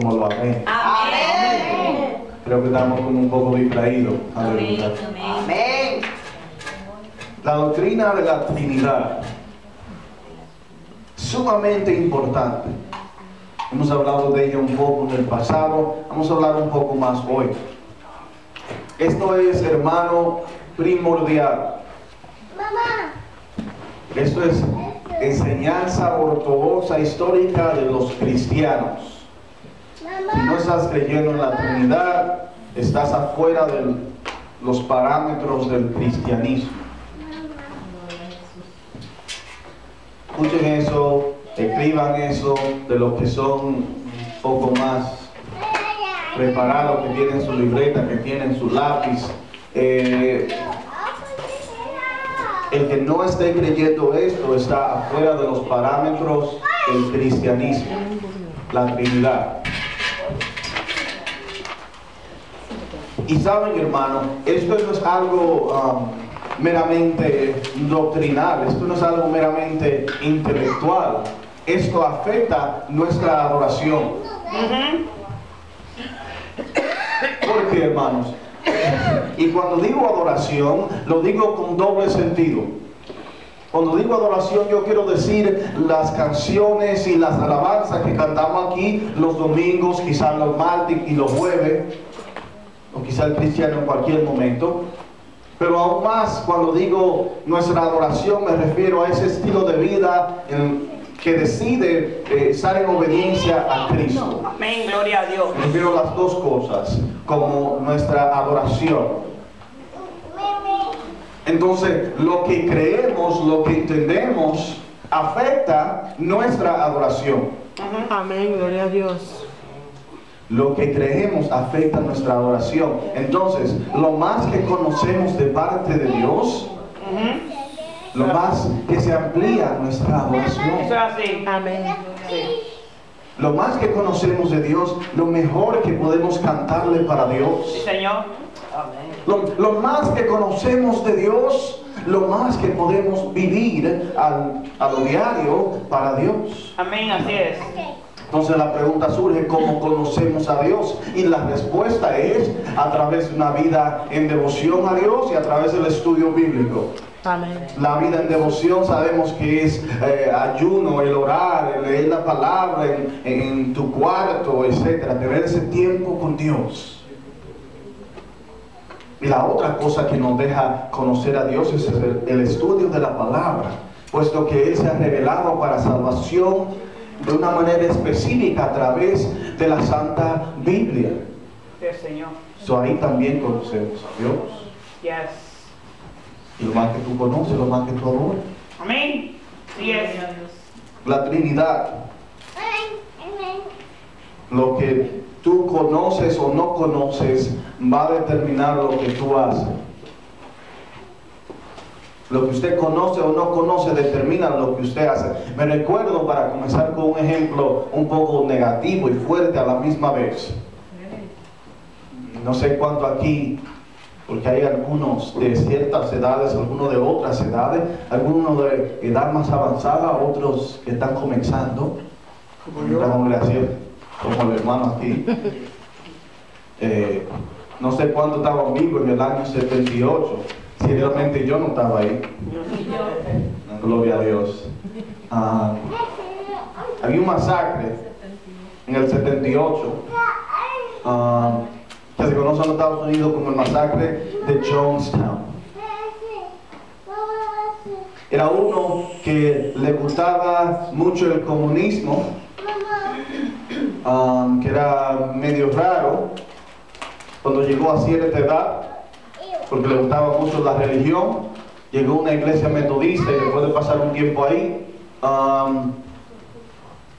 como lo amén. Amén. Creo que estamos como un poco distraídos. Amén. Amén. La doctrina de la Trinidad, sumamente importante. Hemos hablado de ella un poco en el pasado, vamos a hablar un poco más hoy. Esto es, hermano, primordial. Esto es enseñanza ortodoxa histórica de los cristianos. Si no estás creyendo en la Trinidad, estás afuera de los parámetros del cristianismo. Escuchen eso, escriban eso de los que son un poco más preparados, que tienen su libreta, que tienen su lápiz. Eh, el que no esté creyendo esto está afuera de los parámetros del cristianismo, la Trinidad. Y saben, hermano, esto no es algo um, meramente doctrinal, esto no es algo meramente intelectual. Esto afecta nuestra adoración. ¿Por qué, hermanos? Y cuando digo adoración, lo digo con doble sentido. Cuando digo adoración, yo quiero decir las canciones y las alabanzas que cantamos aquí los domingos, quizás los martes y los jueves, o quizá el cristiano en cualquier momento. Pero aún más cuando digo nuestra adoración me refiero a ese estilo de vida en- que decide eh, estar en obediencia a Cristo. Amén. Gloria a Dios. Me refiero a las dos cosas como nuestra adoración. Entonces, lo que creemos, lo que entendemos, afecta nuestra adoración. Amén, gloria a Dios. Lo que creemos afecta nuestra adoración. Entonces, lo más que conocemos de parte de Dios, lo más que se amplía nuestra Eso adoración. es así. Amén. Lo más que conocemos de Dios, lo mejor que podemos cantarle para Sí, Dios. Señor. Lo, lo más que conocemos de Dios, lo más que podemos vivir al, a lo diario para Dios. Amén. Así es. Entonces la pregunta surge, ¿cómo conocemos a Dios? Y la respuesta es a través de una vida en devoción a Dios y a través del estudio bíblico. Amén. La vida en devoción sabemos que es eh, ayuno, el orar, el leer la palabra en, en tu cuarto, etcétera, tener ese tiempo con Dios. Y la otra cosa que nos deja conocer a Dios es el, el estudio de la palabra, puesto que Él se ha revelado para salvación de una manera específica a través de la Santa Biblia. Sí, Señor. So, ahí también conocemos a Dios. Yes. Y lo más que tú conoces, lo más que tú adoras. Amén. Sí es. La Trinidad. Lo que tú conoces o no conoces va a determinar lo que tú haces. Lo que usted conoce o no conoce determina lo que usted hace. Me recuerdo para comenzar con un ejemplo un poco negativo y fuerte a la misma vez. No sé cuánto aquí, porque hay algunos de ciertas edades, algunos de otras edades, algunos de edad más avanzada, otros que están comenzando. Congregación, como el hermano aquí. Eh, no sé cuánto estaban vivos en el año 78. Ciertamente yo no estaba ahí. Gloria a Dios. Ah, había un masacre en el 78 ah, que se conoce en los Estados Unidos como el masacre de Jonestown. Era uno que le gustaba mucho el comunismo, um, que era medio raro cuando llegó a cierta edad, porque le gustaba mucho la religión. Llegó a una iglesia metodista y después de pasar un tiempo ahí, um,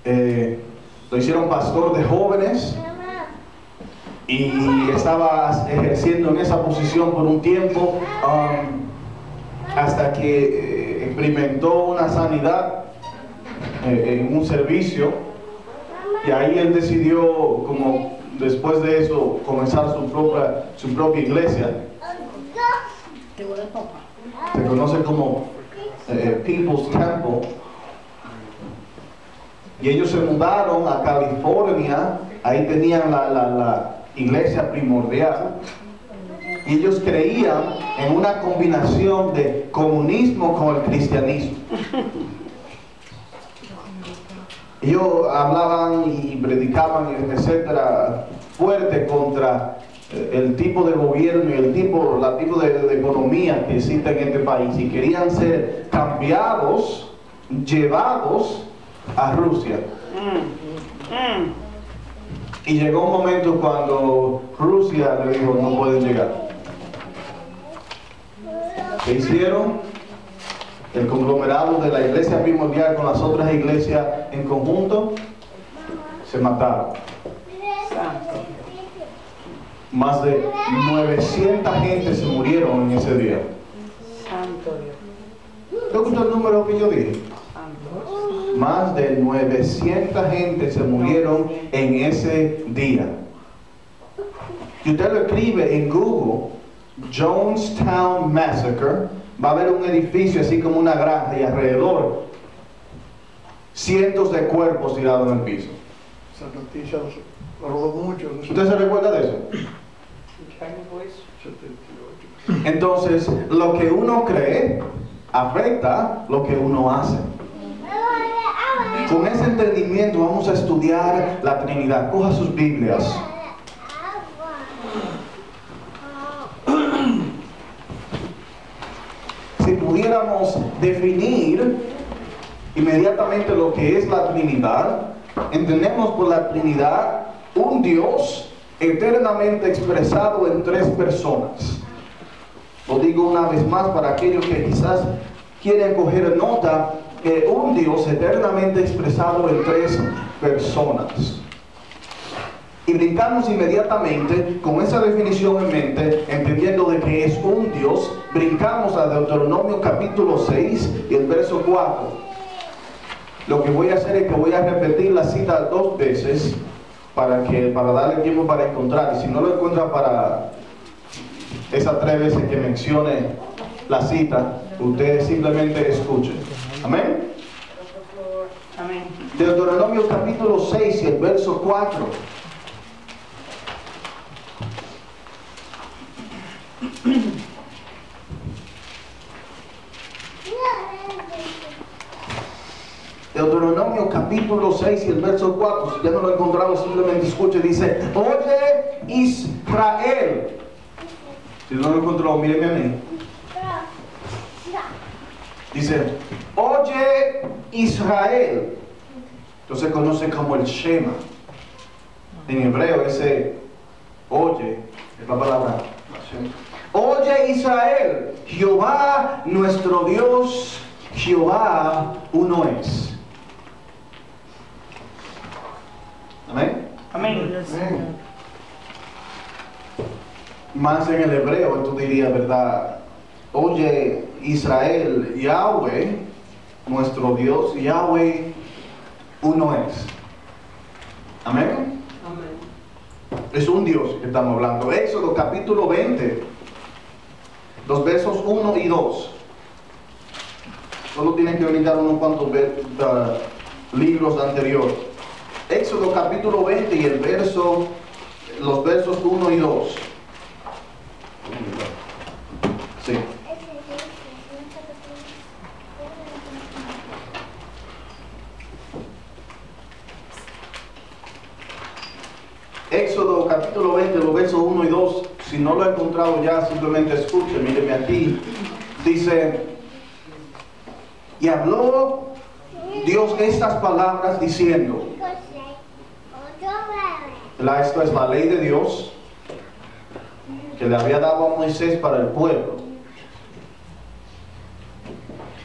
eh, lo hicieron pastor de jóvenes y estaba ejerciendo en esa posición por un tiempo um, hasta que eh, experimentó una sanidad eh, en un servicio y ahí él decidió como después de eso comenzar su propia, su propia iglesia se conoce como eh, People's Temple y ellos se mudaron a California ahí tenían la, la- la iglesia primordial. Y ellos creían en una combinación de comunismo con el cristianismo. Ellos hablaban y predicaban, etcétera, fuerte contra el tipo de gobierno y el tipo, la tipo de, economía que existe en este país y querían ser cambiados, llevados a Rusia. Y llegó un momento cuando Rusia le dijo, no pueden llegar. ¿Qué hicieron? El conglomerado de la iglesia primordial con las otras iglesias en conjunto se mataron. Más de 900 gente se murieron en ese día. Santo Dios. ¿Te gustó el número que yo dije? Santo. Más de 900 gente se murieron en ese día. Y usted lo escribe en Google, Jonestown Massacre, va a ver un edificio así como una granja y alrededor cientos de cuerpos tirados en el piso. Esa noticia rodó mucho, ¿Usted se recuerda de eso? ¿Qué año fue eso? 78. Entonces, lo que uno cree afecta lo que uno hace. Con ese entendimiento vamos a estudiar la Trinidad. Coja sus Biblias. Si pudiéramos definir inmediatamente lo que es la Trinidad, entendemos por la Trinidad un Dios eternamente expresado en tres personas. Lo digo una vez más para aquellos que quizás quieren coger nota, que un Dios eternamente expresado en tres personas. Y brincamos inmediatamente con esa definición en mente, entendiendo de que es un Dios, brincamos a Deuteronomio capítulo 6 y el verso 4. Lo que voy a hacer es que voy a repetir la cita dos veces para que para darle tiempo para encontrar. Y si no lo encuentra para esas tres veces que mencione la cita, ustedes simplemente escuchen. Amén. Amén. Deuteronomio capítulo 6 y el verso 4. Deuteronomio capítulo 6 y el verso 4. Si ya no lo encontramos, simplemente escuche. Dice, oye Israel. Si no lo encontró, míreme a mí. Dice, oye Israel. Entonces conoce como el Shema. En hebreo ese oye es la palabra. Oye Israel, Jehová nuestro Dios, Jehová uno es. Amén. Amén. Más en el hebreo tú dirías, ¿verdad? Oye Israel, Yahweh, nuestro Dios, Yahweh uno es. Amén. Es un Dios que estamos hablando. Éxodo capítulo 20, los versos 1 y 2. Solo tienen que brincar unos cuantos ah, libros anteriores. Éxodo capítulo 20 y el verso, los versos 1 y 2. Sí. Éxodo capítulo 20, los versos 1 y 2. Si no lo he encontrado ya, simplemente escuche, míreme aquí. Dice, y habló Dios estas palabras diciendo, la, esto es la ley de Dios que le había dado a Moisés para el pueblo.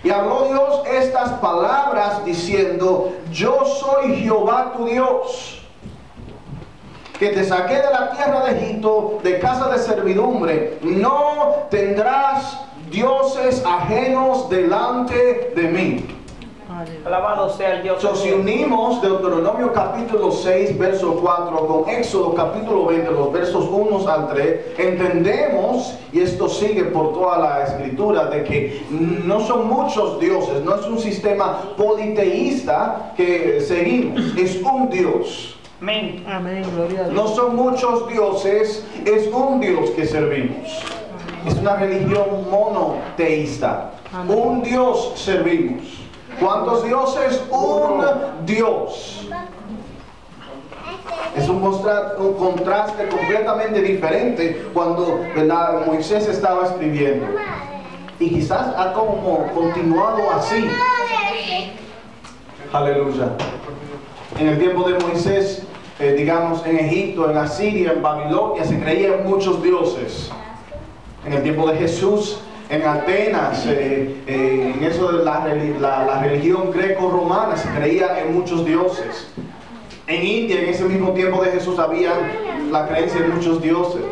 Y habló Dios estas palabras diciendo, yo soy Jehová tu Dios, que te saqué de la tierra de Egipto, de casa de servidumbre. No tendrás dioses ajenos delante de mí. Alabado sea el Dios. So, si unimos Deuteronomio capítulo 6, verso 4 con Éxodo capítulo 20, los versos 1 al 3, entendemos, y esto sigue por toda la escritura, de que no son muchos dioses, no es un sistema politeísta que seguimos, es un Dios. Amén. Amén, gloria a No Dios. son muchos dioses, es un Dios que servimos. Es una religión monoteísta. Amén. Un Dios servimos. ¿Cuántos dioses? Un Dios. Es un, un contraste completamente diferente cuando ¿verdad? Moisés estaba escribiendo. Y quizás ha como continuado así. Aleluya. En el tiempo de Moisés, eh, digamos, en Egipto, en Asiria, en Babilonia, se creían muchos dioses. En el tiempo de Jesús, en Atenas, eh, eh, en eso de la, la- la religión greco-romana, se creía en muchos dioses. En India, en ese mismo tiempo de Jesús, había la creencia en muchos dioses.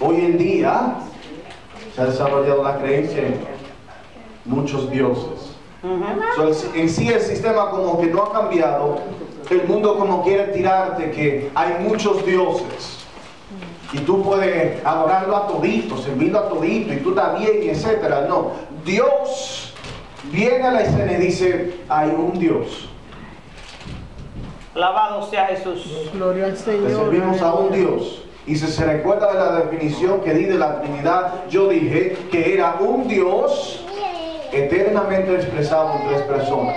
Hoy en día se ha desarrollado la creencia en muchos dioses. So, en sí el sistema como que no ha cambiado. El mundo como quiere tirarte que hay muchos dioses. Y tú puedes adorarlo a todito, servirlo a todito, y tú estás bien, etc. No, Dios viene a la escena y dice, hay un Dios. Alabado sea Jesús. Gloria al Le Señor. servimos a un Dios. Y si se recuerda de la definición que di de la Trinidad, yo dije que era un Dios eternamente expresado en tres personas.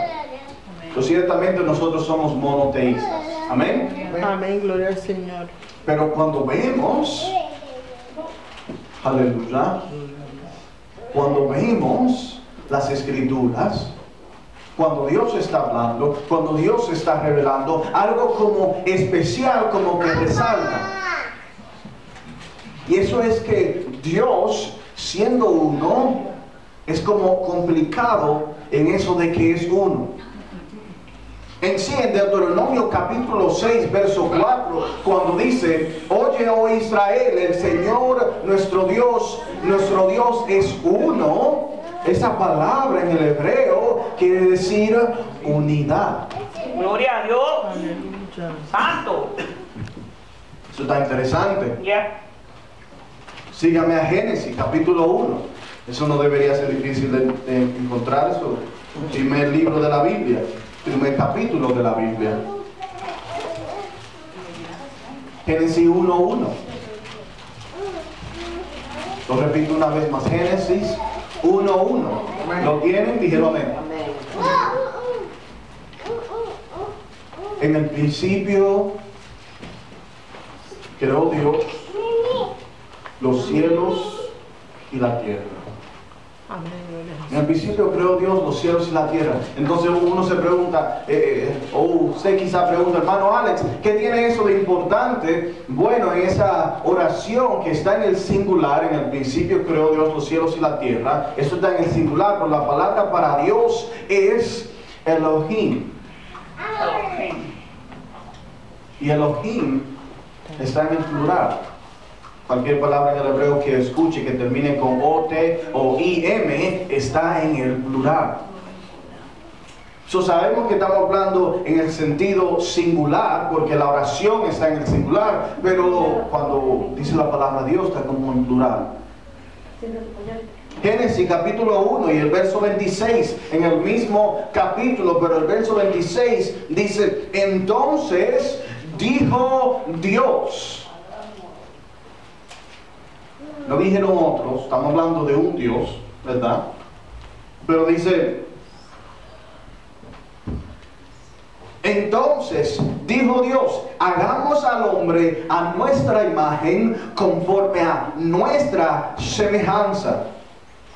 Pero ciertamente nosotros somos monoteístas. Amén. Amén, gloria al Señor. Pero cuando vemos, aleluya, cuando vemos las escrituras, cuando Dios está hablando, cuando Dios está revelando, algo como especial, como que resalta. Y eso es que Dios, siendo uno, es como complicado en eso de que es uno. En sí, en Deuteronomio capítulo 6, verso 4, cuando dice, oye, oh Israel, el Señor nuestro Dios, nuestro Dios es uno, esa palabra en el hebreo quiere decir unidad. Gloria a Dios. Santo. Eso está interesante. Sígame a Génesis capítulo 1. Eso no debería ser difícil de, de encontrar, eso. Primer libro de la Biblia, primer capítulo de la Biblia. Génesis 1.1. Lo repito una vez más, Génesis 1.1. ¿Lo tienen? Dijeron amén. En el principio creó Dios los cielos y la tierra. En el principio creó Dios los cielos y la tierra. Entonces uno se pregunta, eh, eh, o usted quizá pregunta, hermano Alex, ¿qué tiene eso de importante? Bueno, en esa oración que está en el singular, en el principio creó Dios los cielos y la tierra, eso está en el singular, pero la palabra para Dios es Elohim. Elohim. Y Elohim está en el plural. Cualquier palabra en el hebreo que escuche que termine con O-T o I-M está en el plural. So, sabemos que estamos hablando en el sentido singular, porque la oración está en el singular, pero cuando dice la palabra Dios está como en plural. Génesis capítulo 1 y el verso 26, en el mismo capítulo, pero el verso 26 dice, entonces dijo Dios. No dijeron otros, estamos hablando de un Dios, ¿verdad? Pero dice, entonces dijo Dios, hagamos al hombre a nuestra imagen conforme a nuestra semejanza.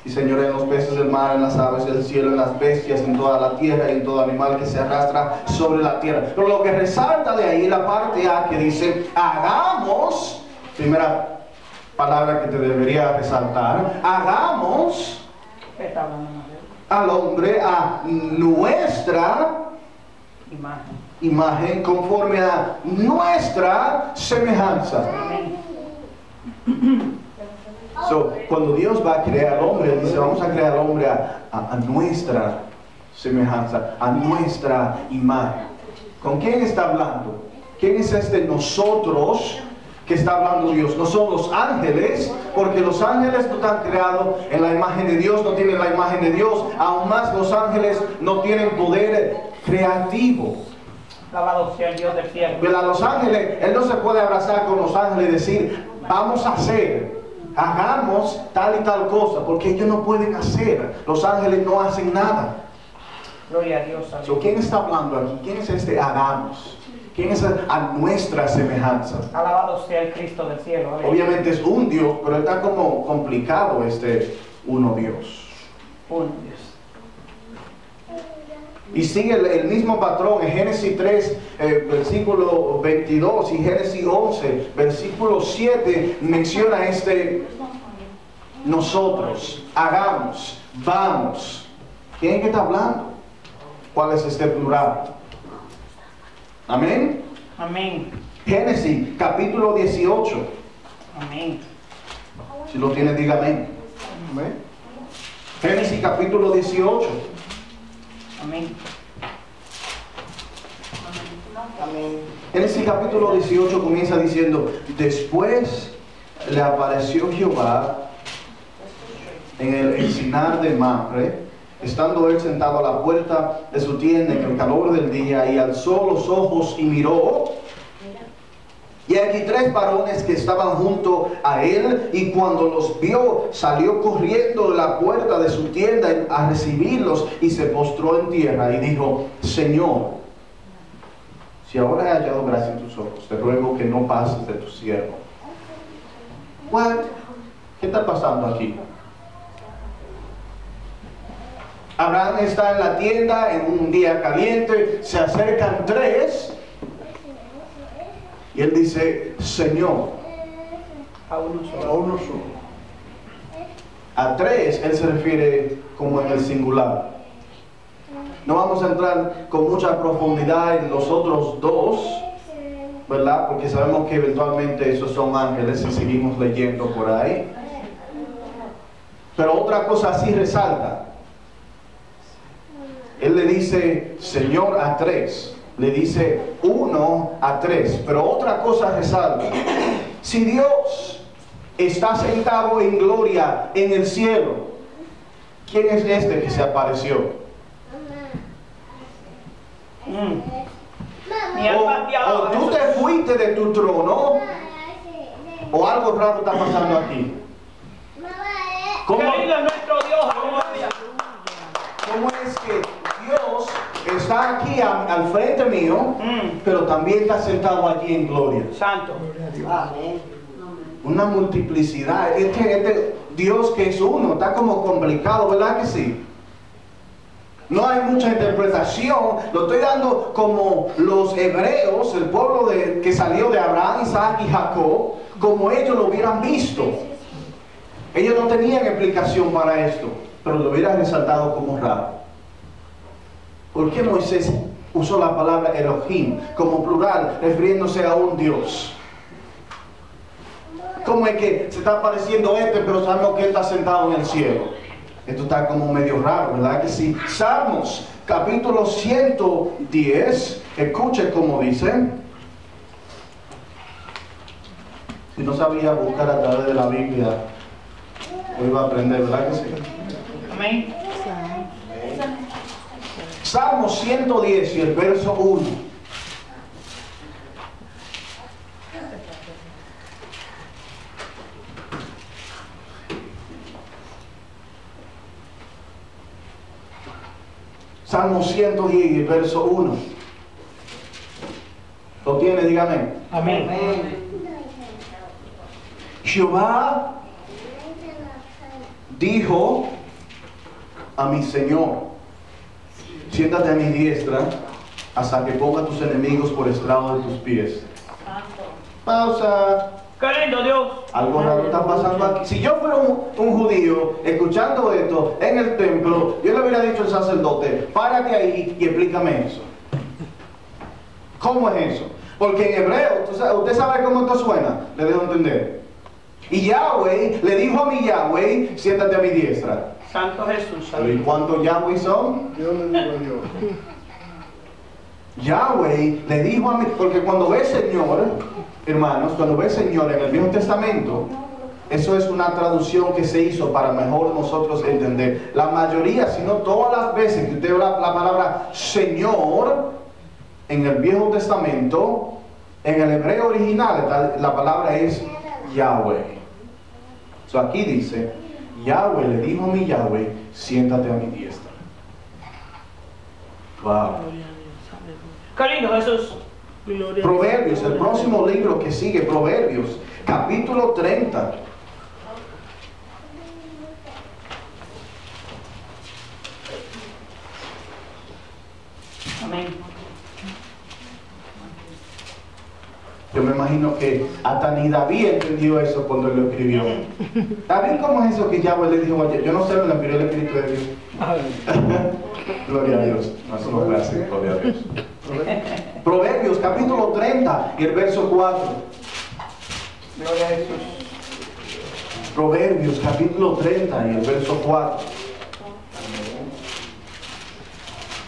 Y Señor, en los peces del mar, en las aves del cielo, en las bestias, en toda la tierra y en todo animal que se arrastra sobre la tierra. Pero lo que resalta de ahí la parte A que dice, hagamos, primera palabra que te debería resaltar, hagamos al hombre a nuestra imagen. conforme a nuestra semejanza. So, cuando Dios va a crear al hombre, dice, vamos a crear al hombre a nuestra semejanza, a nuestra imagen. ¿Con quién está hablando? ¿Quién es este nosotros que está hablando Dios? No son los ángeles, porque los ángeles no están creados en la imagen de Dios, no tienen la imagen de Dios. Aún más los ángeles no tienen poder creativo. Alabado sea el Dios del cielo. Pero a los ángeles, Él no se puede abrazar con los ángeles y decir, vamos a hacer, hagamos tal y tal cosa, porque ellos no pueden hacer. Los ángeles no hacen nada. Gloria a Dios. So. ¿Quién está hablando aquí? ¿Quién es este hagamos? ¿Quién es a nuestra semejanza? Alabado sea el Cristo del cielo. aleluya. Obviamente es un Dios, pero está como complicado este uno Dios. Uno, Dios. Y sigue el, el mismo patrón en Génesis 3, eh, versículo 22 y Génesis 11, versículo 7 menciona este nosotros, hagamos, vamos. ¿Quién es que está hablando? ¿Cuál es este plural? Amén. Amén. Génesis capítulo 18. Amén. Si lo tiene, diga amén. Amén. Génesis capítulo 18. Amén. Amén. Génesis capítulo 18 comienza diciendo, después le apareció Jehová en el encinar de Mamre, estando él sentado a la puerta de su tienda en el calor del día, y alzó los ojos y miró. Y aquí tres varones que estaban junto a él, y cuando los vio, salió corriendo de la puerta de su tienda a recibirlos, y se postró en tierra y dijo, Señor, si ahora he hallado gracia en tus ojos, te ruego que no pases de tu siervo. ¿Qué está pasando aquí? Abraham está en la tienda en un día caliente, se acercan tres y él dice, Señor, A uno A solo. uno solo. a tres él se refiere como en el singular. No vamos a entrar con mucha profundidad en los otros dos, ¿verdad? Porque sabemos que eventualmente esos son ángeles y seguimos leyendo por ahí. Pero otra cosa sí resalta. Él le dice Señor a tres, le dice uno a tres, pero otra cosa resalta. Si Dios está sentado en gloria en el cielo, ¿quién es este que se apareció? Mm. O, tú te fuiste de tu trono, o algo raro está pasando aquí. ¿Cómo, Querido es nuestro Dios, aleluya. cómo es que está aquí a- al frente mío, Mm. pero también está sentado allí en gloria? Santo. Una multiplicidad. Este, este Dios que es uno, está como complicado, ¿verdad que sí? No hay mucha interpretación, lo estoy dando como los hebreos, el pueblo de- que salió de Abraham, Isaac y Jacob, como ellos lo hubieran visto. Ellos no tenían explicación para esto, pero lo hubieran resaltado como raro. ¿Por qué Moisés usó la palabra Elohim como plural, refiriéndose a un Dios? ¿Cómo es que se está apareciendo este, pero sabemos que él está sentado en el cielo? Esto está como medio raro, ¿verdad que sí? Salmos, capítulo 110, escuche cómo dice. Si no sabía buscar a través de la Biblia, hoy va a aprender, ¿verdad que sí? Amén. Salmo 110 y el verso 1. Salmo 110 y el verso 1. ¿Lo tiene? Dígame. Amén. Jehová dijo a mi Señor, siéntate a mi diestra hasta que ponga tus enemigos por estrado de tus pies. Pausa. Qué Dios. Algo raro está pasando aquí. Si yo fuera un, un judío escuchando esto en el templo, yo le hubiera dicho al sacerdote, párate ahí y explícame eso. ¿Cómo es eso? Porque en hebreo, ¿tú sa- ¿usted sabe cómo esto suena? Le dejo entender. Y Yahweh le dijo a mi Yahweh, siéntate a mi diestra. Santo Jesús. ¿Pero ¿Y cuántos Yahweh son? Dios le dijo a Dios. Yahweh le dijo a mí, porque cuando ve Señor, hermanos, cuando ve Señor en el Viejo Testamento, eso es una traducción que se hizo para mejor nosotros entender. La mayoría, si no todas las veces que usted ve la, la palabra Señor, en el Viejo Testamento, en el hebreo original, la, la palabra es Yahweh. So aquí dice, Yahweh le dijo a mi Yahweh, siéntate a mi diestra. Wow. Qué lindo, Jesús. Proverbios, el próximo libro que sigue, Proverbios, capítulo 30. Amén. Yo me imagino que hasta ni David entendió eso cuando lo escribió. David, ¿cómo es eso que Yahweh le dijo ayer? Yo no sé, me lo envió el Espíritu de Dios. Gloria a Dios. No, fue así, gloria a Dios. Proverbios, capítulo 30 y el verso 4. Gloria a Jesús. Proverbios, capítulo 30 y el verso 4.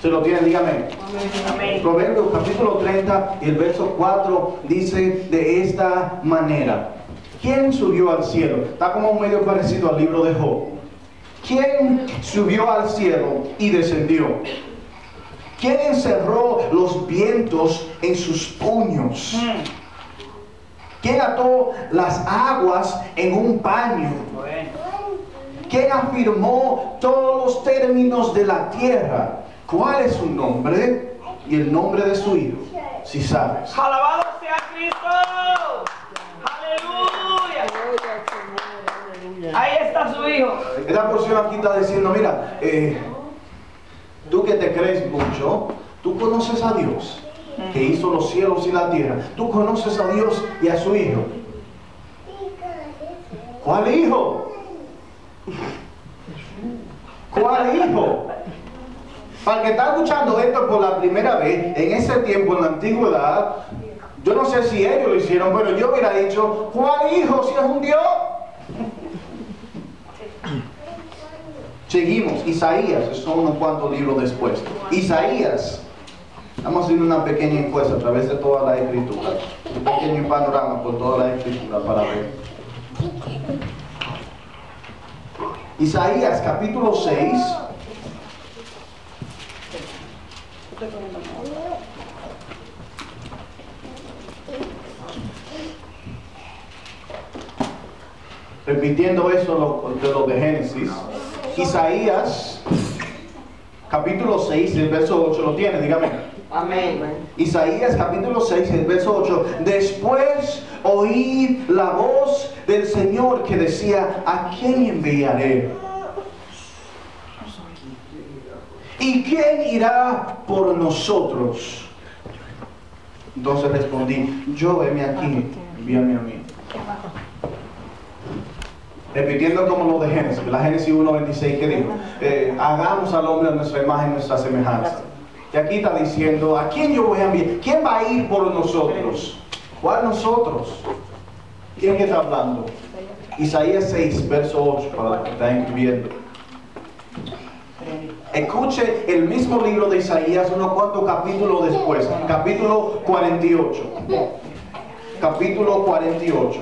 ¿Se lo tienen? Dígame. Amén. Proverbios capítulo 30 y el verso 4 dice de esta manera. ¿Quién subió al cielo? Está como medio parecido al libro de Job. ¿Quién subió al cielo y descendió? ¿Quién encerró los vientos en sus puños? ¿Quién ató las aguas en un paño? ¿Quién afirmó todos los términos de la tierra? ¿Cuál es su nombre y el nombre de su hijo? Si sabes. Alabado sea Cristo. Aleluya. Ahí está su hijo. Esta porción aquí está diciendo, mira, eh, tú que te crees mucho, tú conoces a Dios, que hizo los cielos y la tierra. Tú conoces a Dios y a su hijo. ¿Cuál hijo? ¿Cuál hijo? Para el que está escuchando esto por la primera vez, en ese tiempo, en la antigüedad, yo no sé si ellos lo hicieron, pero yo hubiera dicho, ¿cuál hijo si es un Dios? Seguimos, Isaías, son unos cuantos libros después. Isaías, vamos a hacer una pequeña encuesta a través de toda la escritura, un pequeño panorama por toda la escritura para ver. Isaías capítulo 6, repitiendo eso de lo de Génesis. Isaías capítulo 6, el verso 8 lo tiene, dígame. Amén. Isaías capítulo 6, el verso 8. Después oí la voz del Señor que decía, ¿a quién enviaré? ¿Y quién irá por nosotros? Entonces respondí, yo heme aquí, envíame a mí. Repitiendo como lo de Génesis, la Génesis 1.26 que dijo, eh, hagamos al hombre a nuestra imagen, nuestra semejanza. Y aquí está diciendo, ¿a quién yo voy a enviar? ¿Quién va a ir por nosotros? ¿Cuál nosotros? ¿Quién está hablando? Isaías 6, verso 8, para los que están escribiendo. Escuche el mismo libro de Isaías unos cuantos capítulos después, capítulo 48. Capítulo 48.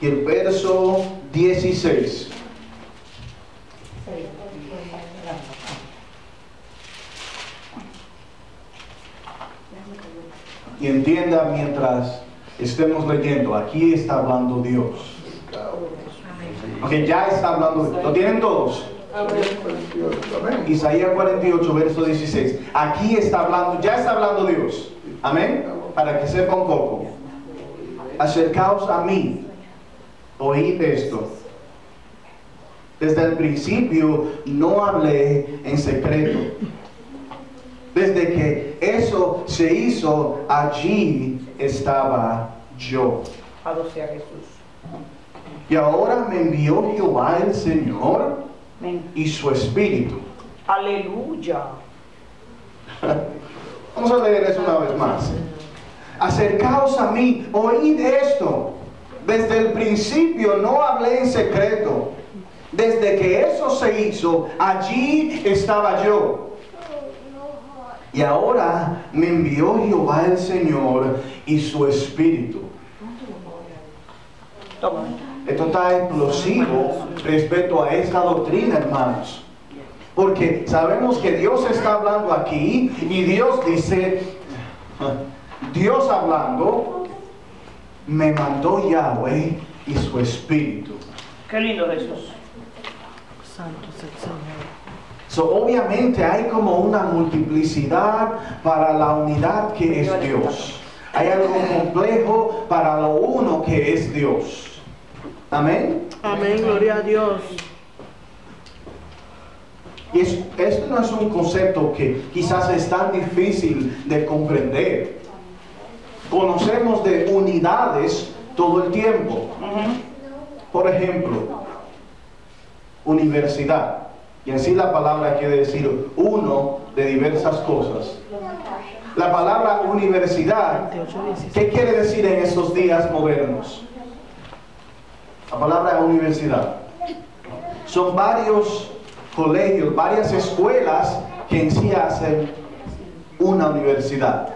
Y el verso 16. Y entienda mientras estemos leyendo, aquí está hablando Dios. Ok, ya está hablando, ¿lo tienen todos? Isaías 48, verso 16. Aquí está hablando, ya está hablando Dios. Amén. Para que sepa un poco. Acercaos a mí. Oíd esto. Desde el principio no hablé en secreto. Desde que eso se hizo, allí estaba yo. Jesús. Y ahora me envió Jehová el Señor Amén. y su Espíritu. Aleluya. Vamos a leer eso una vez más. Acercaos a mí, oíd esto. Desde el principio no hablé en secreto. Desde que eso se hizo, allí estaba yo. Y ahora me envió Jehová el Señor y su Espíritu. Toma. Esto está explosivo respecto a esta doctrina, hermanos. Porque sabemos que Dios está hablando aquí y Dios dice, Dios hablando, me mandó Yahweh y su espíritu. Qué lindo Jesús. Santo es el Señor. So, obviamente hay como una multiplicidad para la unidad que es Dios. Hay algo complejo para lo uno que es Dios. Amén. Amén, gloria a Dios. Y es- esto no es un concepto que quizás es tan difícil de comprender. Conocemos de unidades todo el tiempo. Por ejemplo, universidad. Y en sí la palabra quiere decir uno de diversas cosas. La palabra universidad, 28, 16. ¿qué quiere decir en estos días modernos? La palabra universidad. Son varios colegios, varias escuelas que en sí hacen una universidad.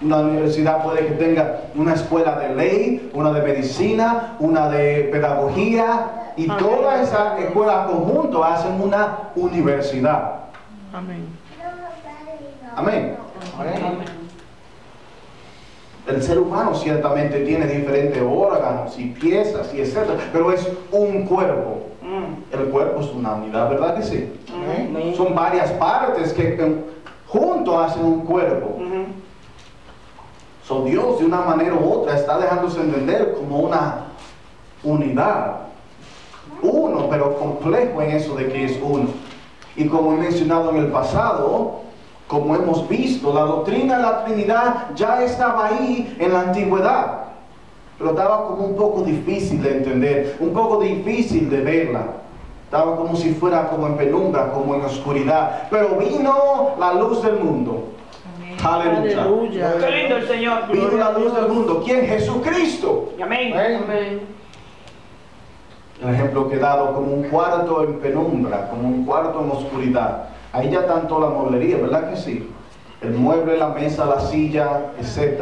Una universidad puede que tenga una escuela de ley, una de medicina, una de pedagogía y Amén. todas esas escuelas conjunto hacen una universidad. Amén. Amén. El ser humano ciertamente tiene diferentes órganos y piezas y etcétera, pero es un cuerpo. Mm. El cuerpo es una unidad, ¿verdad que sí? Amén. Son varias partes que que juntos hacen un cuerpo. Ujú. So, Dios de una manera u otra está dejándose entender como una unidad. Uno, pero complejo en eso de que es uno. Y como he mencionado en el pasado, como hemos visto, la doctrina de la Trinidad ya estaba ahí en la antigüedad. Pero estaba como un poco difícil de entender, un poco difícil de verla. Estaba como si fuera como en penumbra, como en oscuridad. Pero vino la luz del mundo. Aleluya. Aleluya. Qué lindo el Señor. Vino la luz del mundo. ¿Quién? Jesucristo. Amén. Amén. El ejemplo que he dado como un cuarto en penumbra, como un cuarto en oscuridad. Ahí ya tanto la mueblería, ¿verdad que sí? El mueble, la mesa, la silla, etc.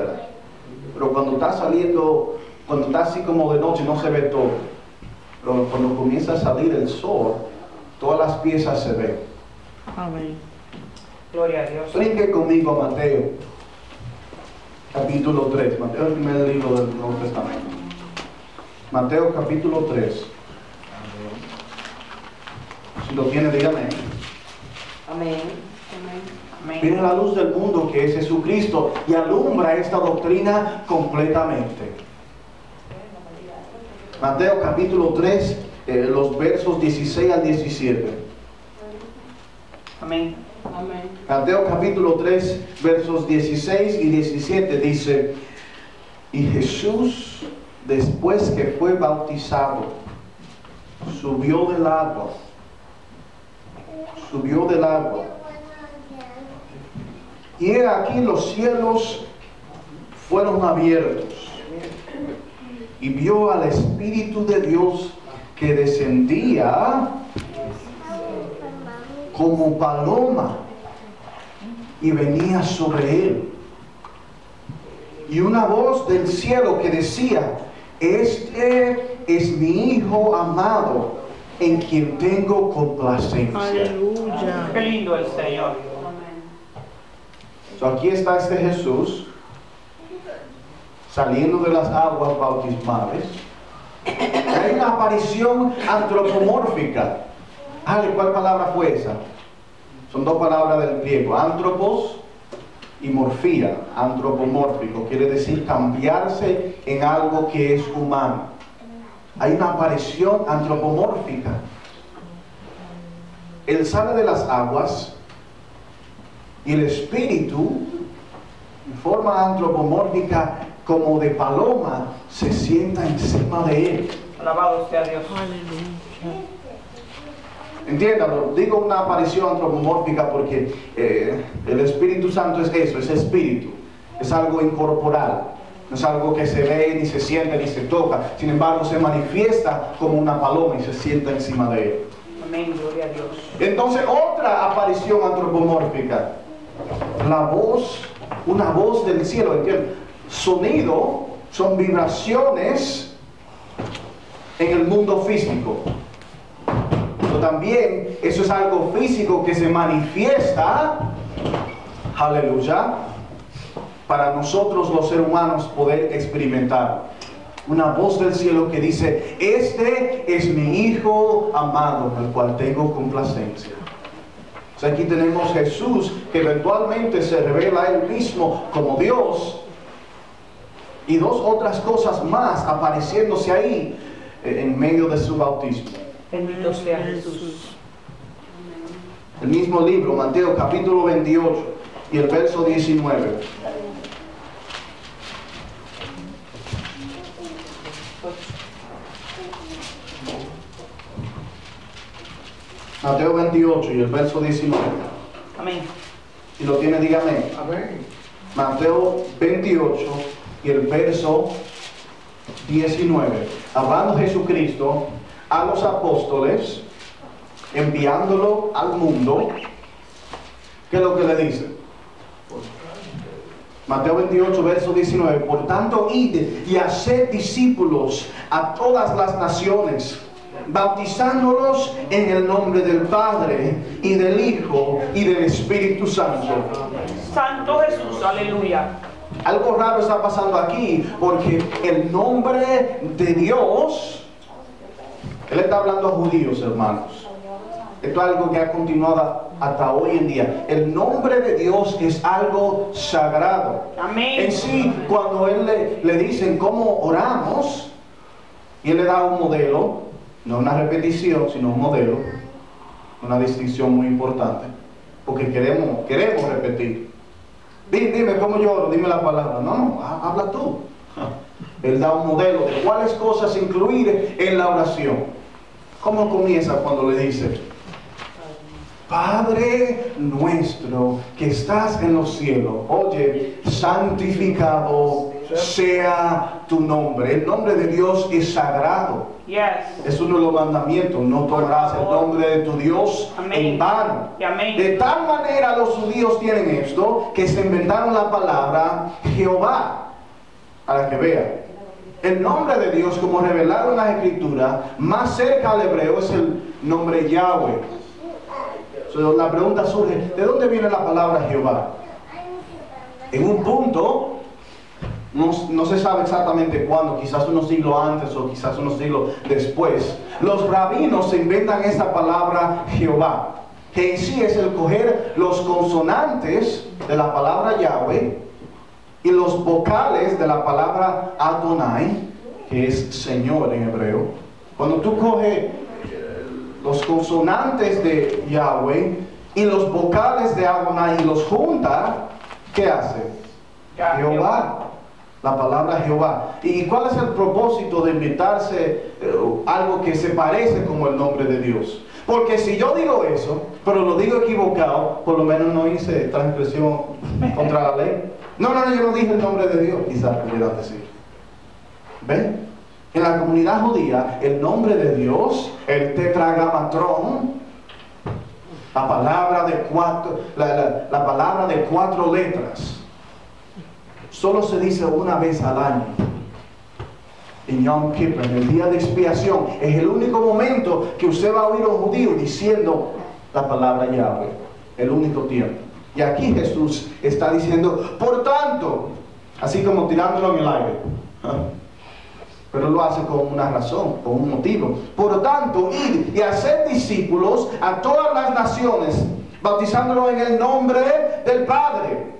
Pero cuando está saliendo, cuando está así como de noche no se ve todo. Pero cuando comienza a salir el sol, todas las piezas se ven. Amén. Gloria a Dios. Brinque conmigo a Mateo, capítulo 3. Mateo es el primer libro del Nuevo Testamento. Mateo capítulo 3. Si lo tiene, dígame. Amén. Amén. Viene la luz del mundo que es Jesucristo y alumbra esta doctrina completamente. Mateo capítulo 3, eh, los versos 16 al 17. Amén. Mateo capítulo 3, versos 16 y 17 dice, y Jesús, después que fue bautizado, subió del agua, subió del agua. Y he aquí los cielos fueron abiertos y vio al Espíritu de Dios que descendía como paloma y venía sobre él. Y una voz del cielo que decía, este es mi Hijo amado en quien tengo complacencia. Aleluya. Qué lindo el Señor. So, aquí está este Jesús saliendo de las aguas bautismales. Hay una aparición antropomórfica. Ale, ¿cuál palabra fue esa? Son dos palabras del griego, antropos y morfía, antropomórfico, quiere decir cambiarse en algo que es humano. Hay una aparición antropomórfica. Él sale de las aguas y el espíritu, en forma antropomórfica como de paloma, se sienta encima de él. Alabado sea Dios. Aleluya. Entiéndalo, digo una aparición antropomórfica porque eh, el Espíritu Santo es eso, es espíritu, es algo incorporal, no es algo que se ve, ni se siente, ni se toca, sin embargo se manifiesta como una paloma y se sienta encima de él. Amén. Gloria a Dios. Entonces, otra aparición antropomórfica, la voz, una voz del cielo, ¿entiendes? Sonido son vibraciones en el mundo físico. también eso es algo físico que se manifiesta, aleluya, para nosotros los seres humanos poder experimentar. Una voz del cielo que dice, este es mi Hijo amado, el cual tengo complacencia. O sea, aquí tenemos Jesús que eventualmente se revela a él mismo como Dios y dos otras cosas más apareciéndose ahí eh, en medio de su bautismo. Bendito sea Jesús. El mismo libro, Mateo capítulo 28 y el verso 19. Mateo 28 y el verso 19. Amén. Si lo tiene, dígame. Amén. Mateo 28 y el verso 19. Hablando Jesucristo a los apóstoles, enviándolo al mundo, ¿qué es lo que le dice? Mateo 28, verso 19. Por tanto, id y haced discípulos a todas las naciones, bautizándolos en el nombre del Padre y del Hijo y del Espíritu Santo. Santo Jesús, aleluya. Algo raro está pasando aquí porque el nombre de Dios, Él está hablando a judíos, hermanos. Esto es algo que ha continuado hasta hoy en día. El nombre de Dios es algo sagrado. Amén. En sí, cuando Él le, le dicen cómo oramos, y Él le da un modelo, no una repetición, sino un modelo, una distinción muy importante, porque queremos, queremos repetir. Dime, dime cómo yo oro, dime la palabra. No, no, ha- habla tú. Él da un modelo de cuáles cosas incluir en la oración. ¿Cómo comienza cuando le dice, Padre nuestro que estás en los cielos, oye, santificado sea tu nombre. El nombre de Dios es sagrado. Yes. Es uno de los mandamientos. No tomarás el nombre de tu Dios Amén. en vano. Amén. De tal manera los judíos tienen esto que se inventaron la palabra Jehová. Para que vean. El nombre de Dios, como revelado en la escritura, más cerca al hebreo es el nombre Yahweh. La pregunta surge, ¿de dónde viene la palabra Jehová? En un punto, no, no se sabe exactamente cuándo, quizás unos siglos antes o quizás unos siglos después, los rabinos se inventan esta palabra Jehová, que en sí es el coger los consonantes de la palabra Yahweh y los vocales de la palabra Adonai, que es Señor en hebreo. Cuando tú coges los consonantes de Yahweh y los vocales de Adonai y los juntas, ¿qué hace? Jehová. La palabra Jehová. ¿Y cuál es el propósito de inventarse eh, algo que se parece como el nombre de Dios? Porque si yo digo eso, pero lo digo equivocado, por lo menos no hice transgresión contra la ley. No, no, no, yo no dije el nombre de Dios, quizás pudiera decir. ¿Ven? En la comunidad judía, el nombre de Dios, el tetragamatrón, la palabra de cuatro, la, la- la palabra de cuatro letras, solo se dice una vez al año. En Yom Kippur, en el día de expiación, es el único momento que usted va a oír a un judío diciendo la palabra Yahweh. El único tiempo. Y aquí Jesús está diciendo, por tanto, así como tirándolo en el aire. Pero lo hace con una razón, con un motivo. Por tanto, ir y hacer discípulos a todas las naciones, bautizándolos en el nombre del Padre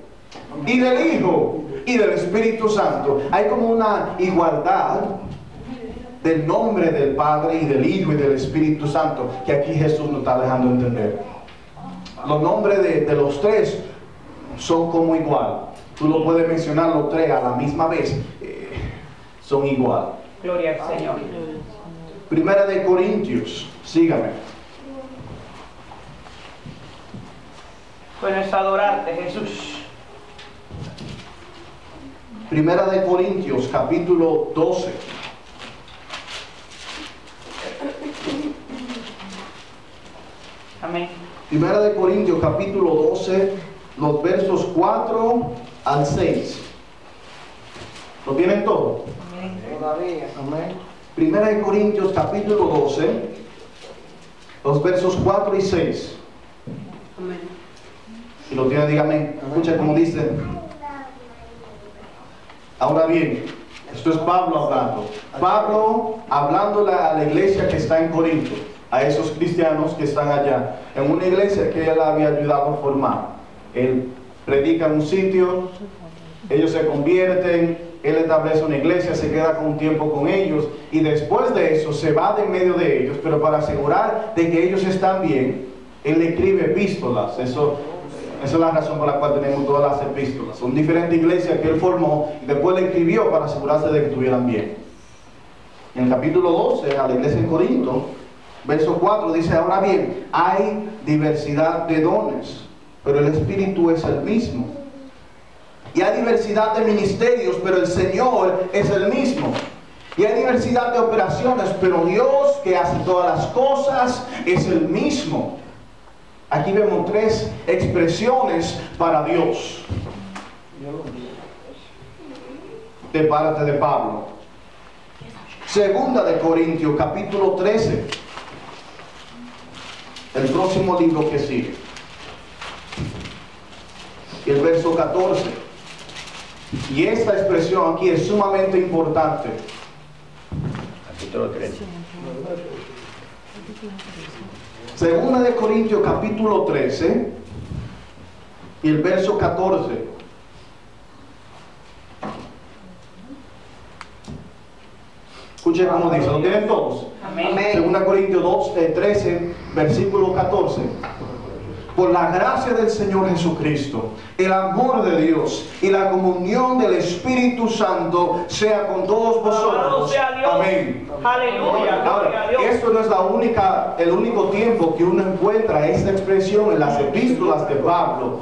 y del Hijo y del Espíritu Santo. Hay como una igualdad del nombre del Padre y del Hijo y del Espíritu Santo que aquí Jesús nos está dejando entender. Los nombres de, de los tres son como igual. Tú lo puedes mencionar los tres a la misma vez. Son igual. Gloria al Señor. Primera de Corintios, sígame. Bueno es adorarte, Jesús. Primera de Corintios, capítulo 12. Amén. Primera de Corintios, capítulo 12, los versos 4 al 6. ¿Lo tienen todo? Todavía. Amén. Primera de Corintios, capítulo 12, Los versos 4 y 6. Si lo tiene, dígame. Escucha como dice. Ahora bien, esto es Pablo hablando. Pablo hablándole a la iglesia que está en Corinto, a esos cristianos que están allá, en una iglesia que él había ayudado a formar. Él predica en un sitio, ellos se convierten, él establece una iglesia, se queda con un tiempo con ellos y después de eso se va de en medio de ellos, pero para asegurar de que ellos están bien, él escribe epístolas. Eso, esa es la razón por la cual tenemos todas las epístolas. Son diferentes iglesias que él formó y después le escribió para asegurarse de que estuvieran bien. En el capítulo 12, a la iglesia en Corinto, verso 4 dice, ahora bien, hay diversidad de dones, pero el Espíritu es el mismo. Y hay diversidad de ministerios, pero el Señor es el mismo. Y hay diversidad de operaciones, pero Dios que hace todas las cosas es el mismo. Aquí vemos tres expresiones para Dios de parte de Pablo. Segunda de Corintios, capítulo 13. El próximo libro que sigue. Y el verso 14. Y esta expresión aquí es sumamente importante. Capítulo 13. Segunda de Corintios capítulo 13 y el verso 14. Escuchen cómo dice, ¿lo tienen todos? Amén. Segunda Corintios 2, eh, 13, versículo 14. Por la gracia del Señor Jesucristo, el amor de Dios y la comunión del Espíritu Santo sea con todos vosotros. Amén. Aleluya. Ahora, esto no es la única, el único tiempo que uno encuentra esta expresión en las epístolas de Pablo.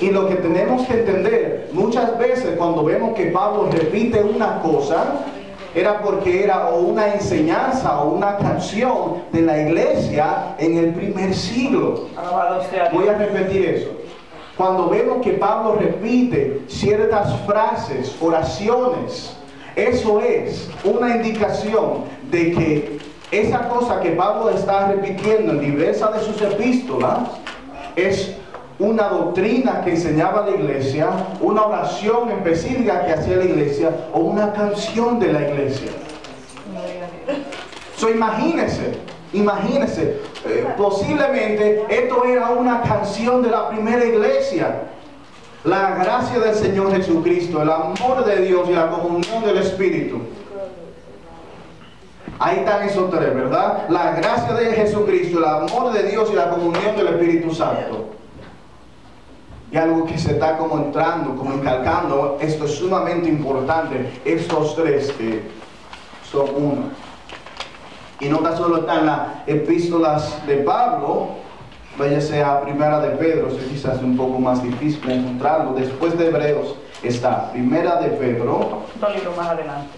Y lo que tenemos que entender, muchas veces cuando vemos que Pablo repite una cosa, era porque era o una enseñanza o una canción de la iglesia en el primer siglo. Voy a repetir eso. Cuando vemos que Pablo repite ciertas frases, oraciones, eso es una indicación de que esa cosa que Pablo está repitiendo en diversas de sus epístolas es una doctrina que enseñaba la iglesia, una oración específica que hacía la iglesia o una canción de la iglesia. So, imagínense, imagínense, eh, posiblemente esto era una canción de la primera iglesia. La gracia del Señor Jesucristo, el amor de Dios y la comunión del Espíritu. Ahí están esos tres, ¿verdad? La gracia de Jesucristo, el amor de Dios y la comunión del Espíritu Santo. Y algo que se está como entrando, como encalcando, esto es sumamente importante, estos tres que son uno. Y no tan solo están las epístolas de Pablo, váyase a primera de Pedro, eso quizás es un poco más difícil encontrarlo. Después de Hebreos está primera de Pedro, Dos libros más adelante.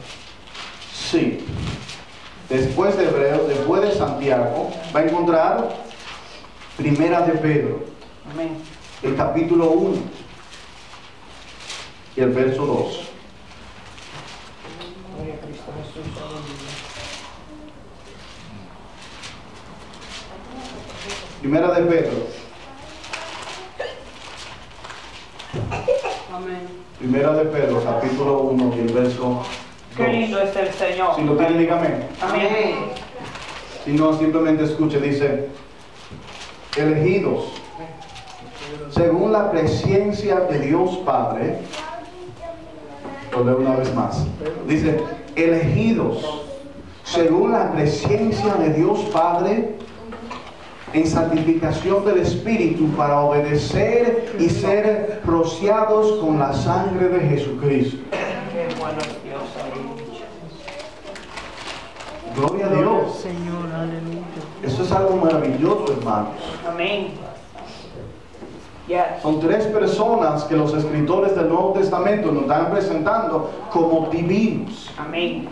sí. Después de Hebreos, después de Santiago, va a encontrar primera de Pedro, Amén. El capítulo 1 y el verso 2. Gloria a Cristo Jesús. Aleluya. Primera de Pedro, Amén. primera de Pedro, capítulo 1 y el verso Qué 2. lindo es el Señor. Si lo tienen, dígame. Amén. Si no, simplemente escuche, dice, elegidos, según la presencia de Dios Padre, lo leo una vez más, dice, elegidos, según la presencia de Dios Padre, en santificación del Espíritu para obedecer y ser rociados con la sangre de Jesucristo. Qué bueno es Dios. Aleluya. Gloria a Dios. Eso es algo maravilloso, hermanos. Amén. Yes. Son tres personas que los escritores del Nuevo Testamento nos están presentando como divinos, Amén.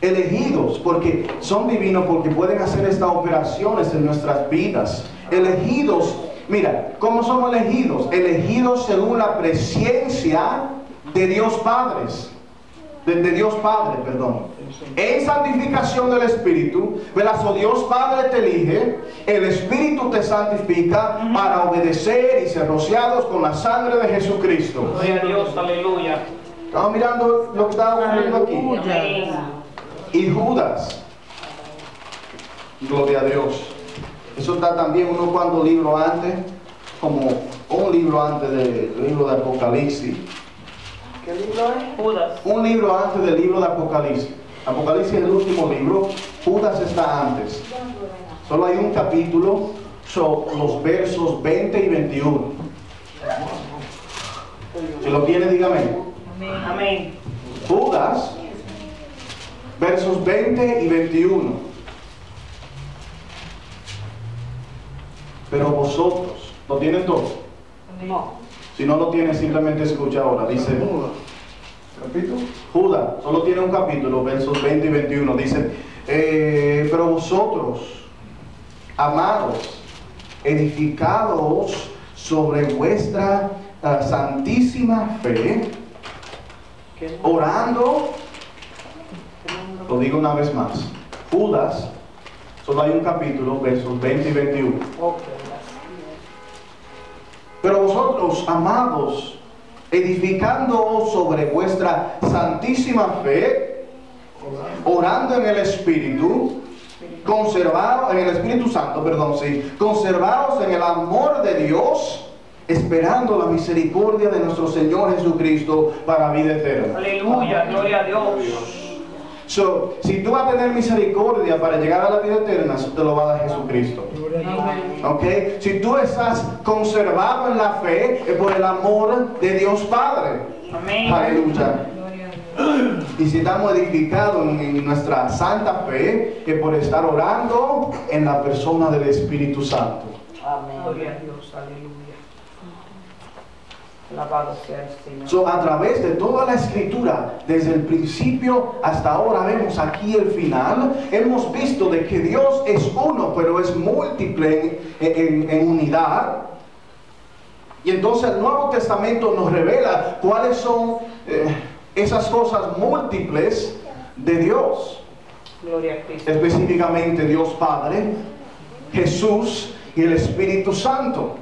elegidos, porque son divinos porque pueden hacer estas operaciones en nuestras vidas. Elegidos, mira, ¿cómo somos elegidos? Elegidos según la presencia de Dios Padres. De, de Dios Padre, perdón. En santificación del Espíritu, ¿verdad? So, Dios Padre te elige, el Espíritu te santifica para obedecer y ser rociados con la sangre de Jesucristo. Gloria a Dios, aleluya. Estamos mirando lo que está ocurriendo aquí. Y Judas. Gloria a Dios. Eso está también unos cuantos libros antes, como un libro antes del libro de Apocalipsis. ¿Qué libro es? Judas. Un libro antes del libro de Apocalipsis. Apocalipsis es el último libro, Judas está antes. Solo hay un capítulo, son los versos 20 y 21. Si lo tiene, dígame. Amén. Judas, versos 20 y 21. Pero vosotros, ¿lo tienen todos? No. Si no lo tienen, simplemente escucha ahora. Dice, Capítulo. Judas, solo tiene un capítulo, versos 20 y 21. Dice, eh, pero vosotros, amados, edificados sobre vuestra ah, santísima fe, orando, lo digo una vez más, Judas, solo hay un capítulo, versos 20 y 21. Ok. Pero vosotros, amados, edificando sobre vuestra santísima fe, orando en el Espíritu, conservados en el Espíritu Santo, perdón, sí, conservados en el amor de Dios, esperando la misericordia de nuestro Señor Jesucristo para vida eterna. Aleluya, gloria a Dios. So, si tú vas a tener misericordia para llegar a la vida eterna, eso te lo va a dar Jesucristo. ¿Ok? Si tú estás conservado en la fe, es por el amor de Dios Padre. Amén. Aleluya. Y si estamos edificados en, en nuestra santa fe, es por estar orando en la persona del Espíritu Santo. Amén. Gloria a Dios, aleluya. Alabado sea el Señor. So, a través de toda la escritura, desde el principio hasta ahora, vemos aquí el final, hemos visto de que Dios es uno, pero es múltiple en, en- en unidad. Y entonces el Nuevo Testamento nos revela cuáles son eh, esas cosas múltiples de Dios. Gloria a Cristo. Específicamente Dios Padre, Jesús y el Espíritu Santo.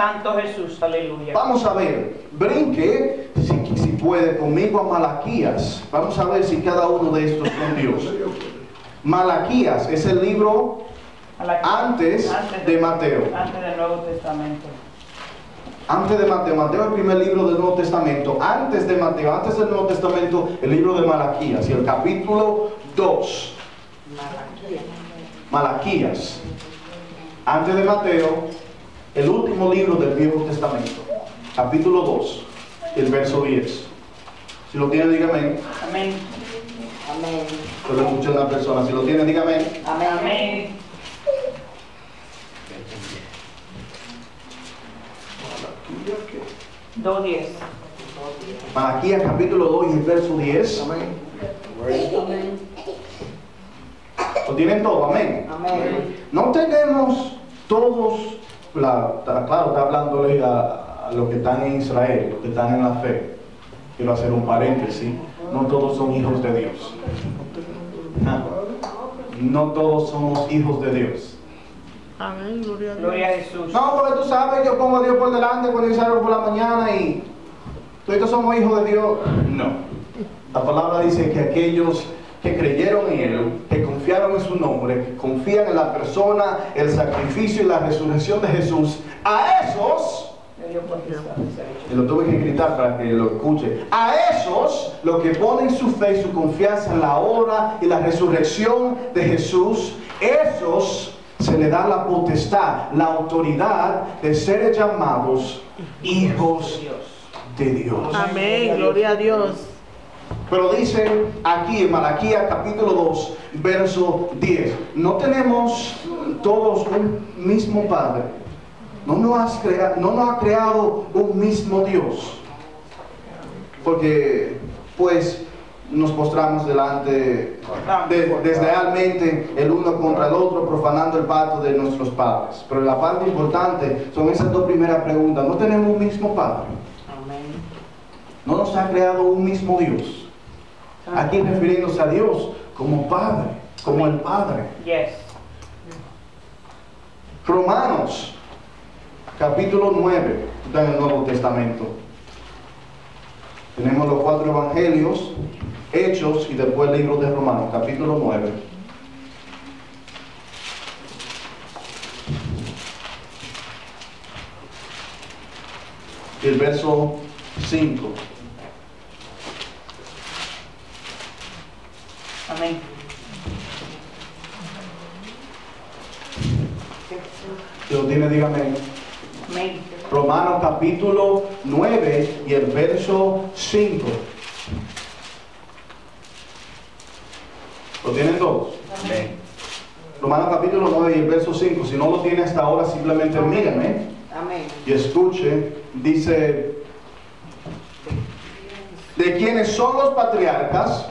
Santo Jesús, aleluya. Vamos a ver, brinque, si, si puede, conmigo a Malaquías. Vamos a ver si cada uno de estos son Dios. Malaquías es el libro antes de Mateo. Antes del Nuevo Testamento. Antes de Mateo, Mateo es el primer libro del Nuevo Testamento. Antes de Mateo, antes del Nuevo Testamento, el libro de Malaquías. Y el capítulo 2, Malaquías. Antes de Mateo, el último libro del Viejo Testamento. Capítulo 2, el verso 10. Si lo tiene, dígame. Amén. Amén. Solo escuché una persona. Si lo tiene, dígame. Amén. Amén. Dos diez. Malaquías capítulo 2 y el verso 10. Amén. Amén. ¿Lo tienen todo? Amén. Amén. No tenemos todos, la- claro, está hablándole a, a los que están en Israel, los que están en la fe. Quiero hacer un paréntesis. No todos son hijos de Dios. No, no todos somos hijos de Dios. Amén, gloria a Dios. Gloria a Jesús. No, porque tú sabes, yo pongo a Dios por delante cuando yo salgo por la mañana y todos somos hijos de Dios. No. La palabra dice que aquellos que creyeron en Él, que confiaron en su nombre, que confían en la persona, el sacrificio y la resurrección de Jesús, a esos, y lo tuve que gritar para que lo escuche, a esos, los que ponen su fe y su confianza en la obra y la resurrección de Jesús, esos se le da la potestad, la autoridad de ser llamados hijos de Dios. Amén, gloria a Dios. Pero dice aquí en Malaquía capítulo 2, verso 10, no tenemos todos un mismo Padre. No nos, has crea- no nos ha creado un mismo Dios. Porque pues nos postramos delante de- deslealmente el uno contra el otro, profanando el pacto de nuestros padres. Pero la parte importante son esas dos primeras preguntas. No tenemos un mismo Padre. No nos ha creado un mismo Dios. Aquí refiriéndose a Dios como Padre, como el Padre. Yes. Romanos, capítulo 9, está en el Nuevo Testamento. Tenemos los cuatro evangelios, Hechos y después el libro de Romanos, capítulo 9. Y el verso 5. Amén. Si lo tiene, dígame. Amén. Romanos capítulo 9 y el verso 5. ¿Lo tienen todos? Amén. Romanos capítulo 9 y el verso 5. Si no lo tiene hasta ahora, simplemente mírame Amén. y escuche. Dice, de quienes son los patriarcas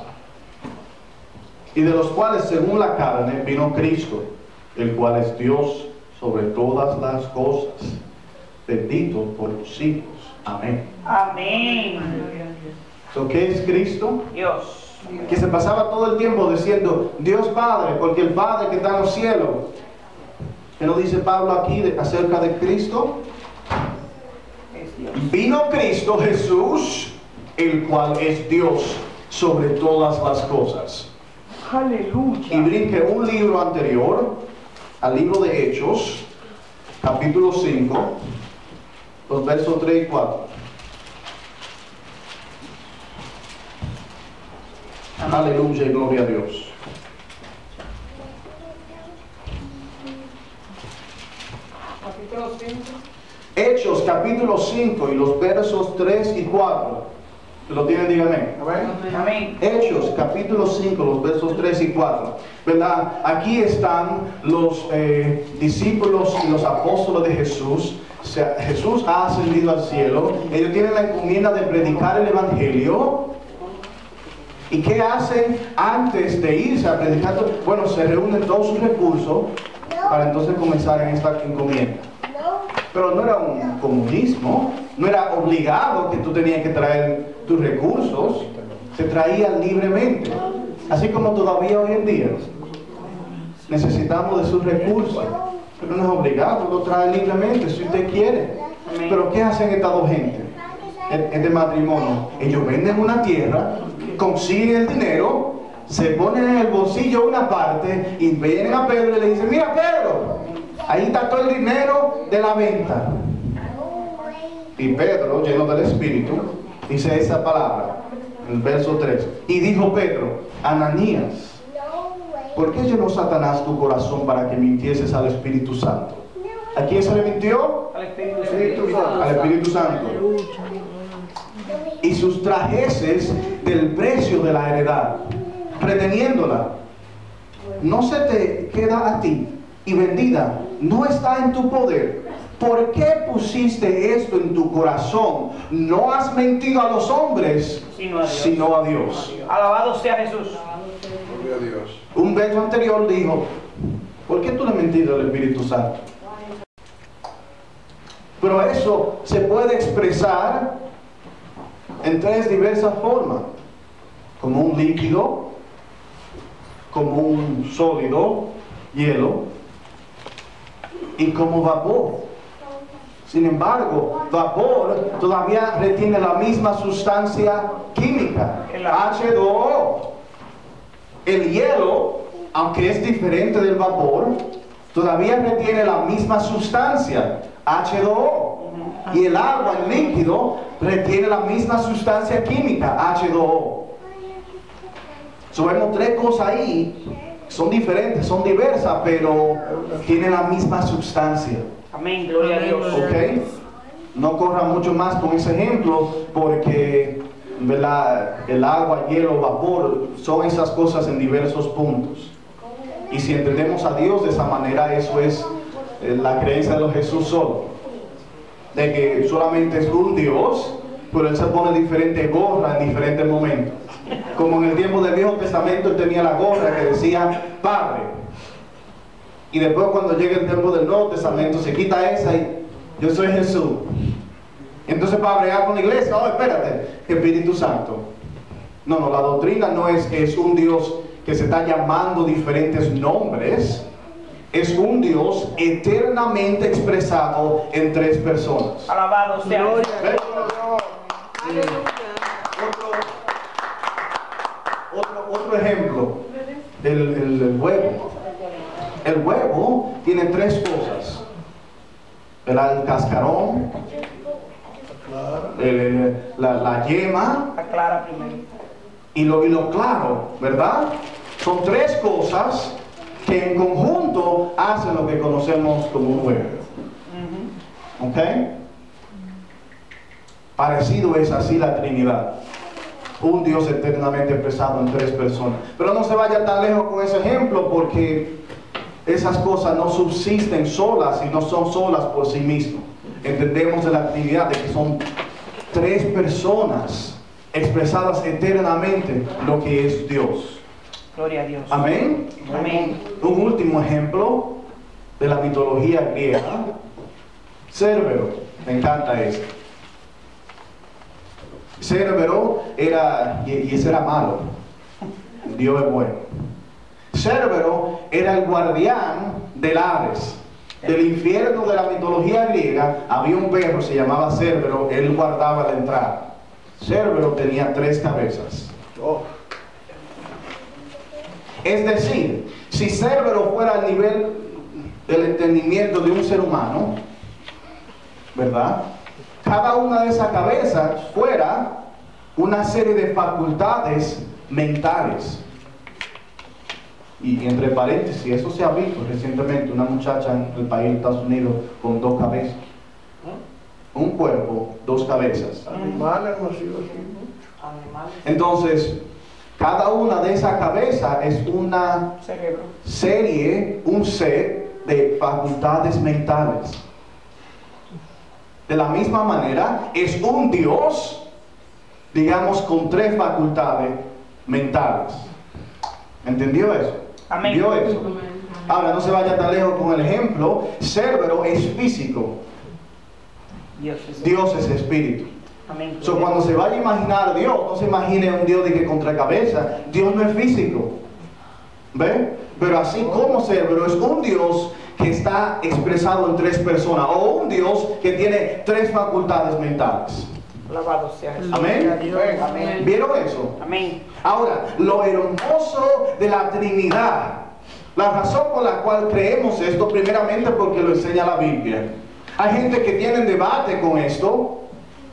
y de los cuales según la carne vino Cristo, el cual es Dios sobre todas las cosas, bendito por los siglos. Amén. Amén. So, ¿Qué es Cristo? Dios. Que se pasaba todo el tiempo diciendo Dios Padre, porque el Padre que está en los cielos. ¿Qué nos dice Pablo aquí de- acerca de Cristo? Vino Cristo Jesús, el cual es Dios sobre todas las cosas. Y Aleluya. brinque un libro anterior, al libro de Hechos, capítulo 5, los versos 3 y 4. Aleluya y gloria a Dios. Hechos capítulo 5 y los versos 3 y 4. ¿Se lo tienen? Díganme. Amén. Hechos capítulo 5, los versos 3 y 4. ¿Verdad? Aquí están los eh, discípulos y los apóstoles de Jesús. O sea, Jesús ha ascendido al cielo. Ellos tienen la encomienda de predicar el Evangelio. ¿Y qué hacen antes de irse a predicar? Bueno, se reúnen todos sus recursos para entonces comenzar en esta encomienda. Pero no era un comunismo, no era obligado que tú tenías que traer tus recursos, se traían libremente. Así como todavía hoy en día necesitamos de sus recursos, pero no es obligado, lo trae libremente si usted quiere. Pero ¿qué hacen estas dos gente? e- Este matrimonio, ellos venden una tierra, consiguen el dinero, se ponen en el bolsillo una parte y vienen a Pedro y le dicen, mira Pedro, ahí está todo el dinero de la venta. Y Pedro, lleno del Espíritu, dice esa palabra, el verso 3. Y dijo Pedro, Ananías, ¿por qué llenó Satanás tu corazón para que mintieses al Espíritu Santo? ¿A quién se le mintió? Al Espíritu. Santo. Al Espíritu Santo. Y sustrajeses del precio de la heredad, reteniéndola. No se te queda a ti y vendida, no está en tu poder. ¿Por qué pusiste esto en tu corazón? No has mentido a los hombres, Sino a Dios. sino a Dios. Alabado sea Jesús. Gloria a Dios. Un verso anterior dijo, ¿por qué tú le mentiste al Espíritu Santo? Pero eso se puede expresar en tres diversas formas. Como un líquido, como un sólido, hielo, y como vapor. Sin embargo, vapor todavía retiene la misma sustancia química, El agua. H2O. El hielo, aunque es diferente del vapor, todavía retiene la misma sustancia, H2O. Y el agua, el líquido, retiene la misma sustancia química, H2O. So, vemos tres cosas ahí, son diferentes, son diversas, pero tienen la misma sustancia. Amén. Gloria a Dios. ¿Ok? No corra mucho más con ese ejemplo porque ¿verdad? el agua, hielo, vapor son esas cosas en diversos puntos. Y si entendemos a Dios de esa manera, eso es eh, la creencia de los Jesús solo. De que solamente es un Dios, pero Él se pone diferente gorra en diferentes momentos. Como en el tiempo del Viejo Testamento Él tenía la gorra que decía Padre. Y después cuando llega el tiempo del Nuevo Testamento se quita esa y yo soy Jesús. Entonces para bregar con la iglesia, oh espérate, Espíritu Santo. No, no, la doctrina no es que es un Dios que se está llamando diferentes nombres. Es un Dios eternamente expresado en tres personas. Alabado sea Gloria. Otro, otro, otro ejemplo, el, el- el huevo. El huevo tiene tres cosas. El, el cascarón, el- el- la, la yema Aclara primero. y lo, y lo claro, ¿verdad? Son tres cosas que en conjunto hacen lo que conocemos como un huevo. ¿Ok? Parecido es así la Trinidad. Un Dios eternamente expresado en tres personas. Pero no se vaya tan lejos con ese ejemplo porque esas cosas no subsisten solas y no son solas por sí mismas. Entendemos de la Trinidad de que son tres personas expresadas eternamente lo que es Dios. Gloria a Dios. Amén. Amén. Un último ejemplo de la mitología griega. Cerbero, me encanta este. Cerbero era, y, y ese era malo, Dios es bueno. Cerbero era el guardián del Hades. Del infierno de la mitología griega había un perro, se llamaba Cerbero, él guardaba la entrada. Cerbero tenía tres cabezas. Es decir, si Cerbero fuera al nivel del entendimiento de un ser humano, ¿verdad? Cada una de esas cabezas fuera una serie de facultades mentales. Y entre paréntesis, eso se ha visto recientemente, una muchacha en el país de Estados Unidos con dos cabezas. Un cuerpo, dos cabezas. animales no ha sido así. Animales. Entonces, cada una de esas cabezas es una Cerebro. serie, un set de facultades mentales. De la misma manera, es un Dios, digamos, con tres facultades mentales. ¿Entendió eso? Amén. ¿Vio eso? Ahora, no se vaya tan lejos con el ejemplo. Cerbero es físico, Dios es Dios es espíritu. Amén. So, cuando se vaya a imaginar a Dios, no se imagine un Dios de que contra cabeza. Dios no es físico. ¿Ve? Pero así como Cerbero es un Dios que está expresado en tres personas, o un Dios que tiene tres facultades mentales. Alabado sea Jesús. Amén. Amén. ¿Vieron eso? Amén. Ahora, lo hermoso de la Trinidad, la razón por la cual creemos esto, primeramente porque lo enseña la Biblia. Hay gente que tiene debate con esto,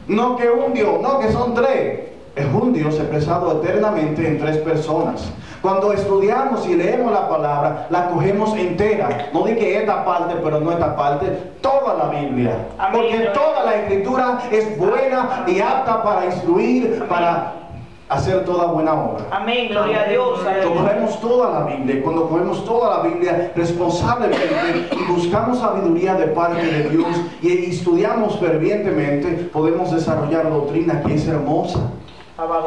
no que un Dios, no que son tres. Es un Dios expresado eternamente en tres personas. Cuando estudiamos y leemos la palabra, la cogemos entera. No de que esta parte, pero no esta parte, toda la Biblia. Amén. Porque toda la escritura es buena y apta para instruir, para hacer toda buena obra. Amén. Gloria a Dios. Cuando cogemos toda la Biblia, cuando cogemos toda la Biblia responsablemente y buscamos sabiduría de parte de Dios y estudiamos fervientemente, podemos desarrollar doctrina que es hermosa.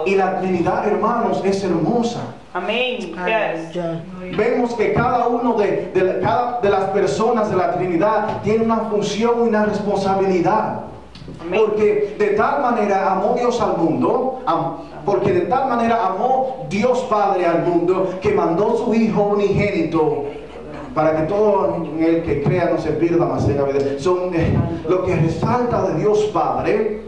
Y la Trinidad, hermanos, es hermosa. Amén. Yes. Vemos que cada uno de, de- cada de las personas de la Trinidad tiene una función y una responsabilidad. Amén. Porque de tal manera amó Dios al mundo, am- porque de tal manera amó Dios Padre al mundo, que mandó su Hijo unigénito para que todo en el que crea no se pierda, mas tenga vida. Son eh, lo que resalta de Dios Padre,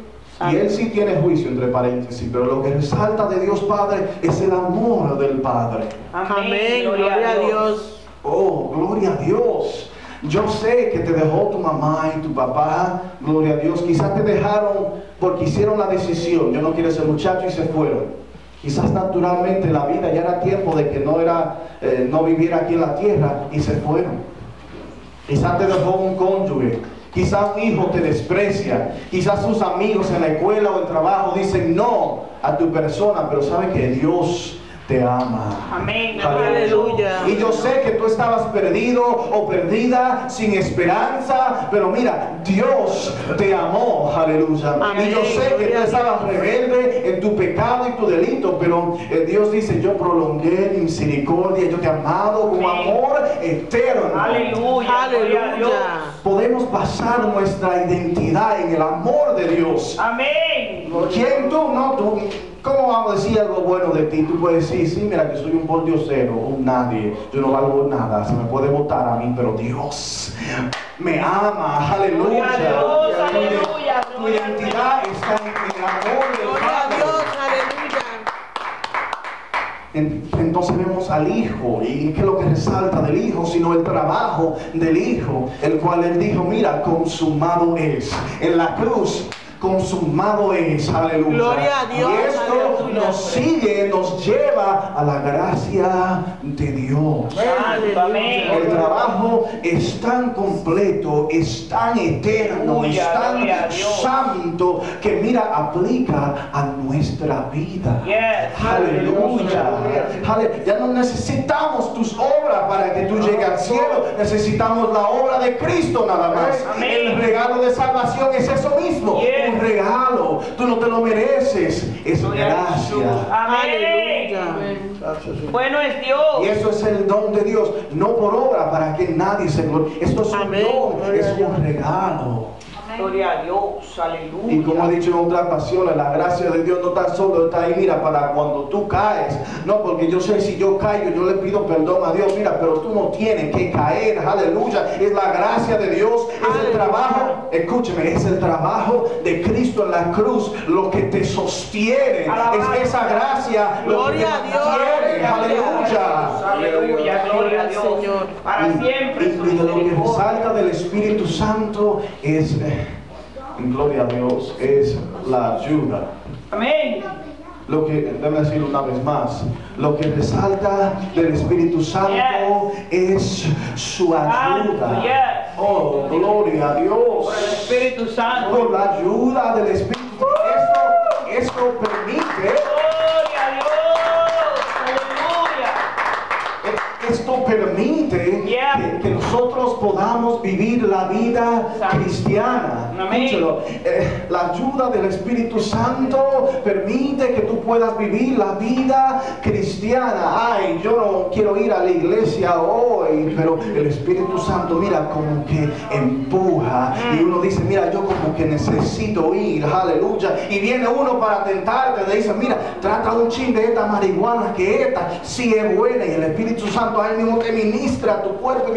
y Él sí tiene juicio entre paréntesis, pero lo que resalta de Dios Padre es el amor del Padre. Amén. Gloria a Dios. Oh, gloria a Dios. Yo sé que te dejó tu mamá y tu papá, gloria a Dios. Quizás te dejaron porque hicieron la decisión. Yo no quiero ser muchacho y se fueron. Quizás naturalmente la vida ya era tiempo de que no era, eh, no viviera aquí en la tierra y se fueron. Quizás te dejó un cónyuge. Quizás un hijo te desprecia. Quizás tus amigos en la escuela o el trabajo dicen no a tu persona, pero sabe que Dios te ama. Amén. Aleluya. Y yo sé que tú estabas perdido o perdida, sin esperanza, pero mira, Dios te amó, aleluya. Amén. Y yo sé que tú estabas rebelde en tu pecado y tu delito, pero eh, Dios dice, yo prolongué mi misericordia, yo te he amado con amor eterno. Aleluya. Aleluya. Podemos basar nuestra identidad en el amor de Dios. Amén. ¿Quién tú? No, tú. ¿Cómo vamos a decir algo bueno de ti? Tú puedes decir, sí, mira, que soy un pordiosero, un nadie, yo no valgo nada, se me puede votar a mí, pero Dios me ama, aleluya. Dios, aleluya, Tu identidad está en el amor del Padre. Dios, aleluya. En- Entonces vemos al Hijo, y qué es lo que resalta del Hijo, sino el trabajo del Hijo, el cual él dijo, mira, consumado es. En la cruz, consumado es, aleluya. Gloria a Dios, Y esto nos sigue, nos lleva a la gracia de Dios. El trabajo es tan completo, es tan eterno, Aleluya, es tan santo que mira, aplica a nuestra vida. Yes. Aleluya. Ale- Ya no necesitamos tus obras para que tú llegues al cielo. Necesitamos la obra de Cristo nada más. Amén. El regalo de salvación es eso mismo. Yes. Un regalo. Tú no te lo mereces. Es gracia. Amén. Bueno es Dios. Y eso es el don de Dios, no por obra para que nadie se glorie. Esto es un Amén. don, es un regalo. Gloria a Dios. Aleluya. Y como he dicho en otras ocasiones, la gracia de Dios no está solo, está ahí, mira, para cuando tú caes. No, porque yo sé si yo caigo, yo le pido perdón a Dios, mira, pero tú no tienes que caer, aleluya. Es la gracia de Dios, es el trabajo, escúcheme, es el trabajo de Cristo en la cruz lo que te sostiene. Es esa gracia lo que te Gloria a Dios. mantiene, Aleluya. aleluya. Aleluya. Gloria a Dios. Señor. Para Y- siempre. Y, y de lo que resalta del Espíritu Santo es, eh, gloria a Dios, es la ayuda. Amén. Lo que, déjame decirlo una vez más, lo que resalta del Espíritu Santo es su ayuda. Yes. Oh, gloria a Por el Dios. Espíritu Santo. Por la ayuda del Espíritu. Esto, esto permite Gloria a Dios. Que, nosotros podamos vivir la vida cristiana. Eh, la ayuda del Espíritu Santo permite que tú puedas vivir la vida cristiana. Ay, yo no quiero ir a la iglesia hoy, pero el Espíritu Santo, mira, como que empuja. Y uno dice, mira, yo como que necesito ir, aleluya. Y viene uno para tentarte, te dice, mira, trata un chin de esta marihuana que esta sí es buena. Y el Espíritu Santo ahí mismo te ministra a tu cuerpo